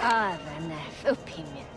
Aranath, opium.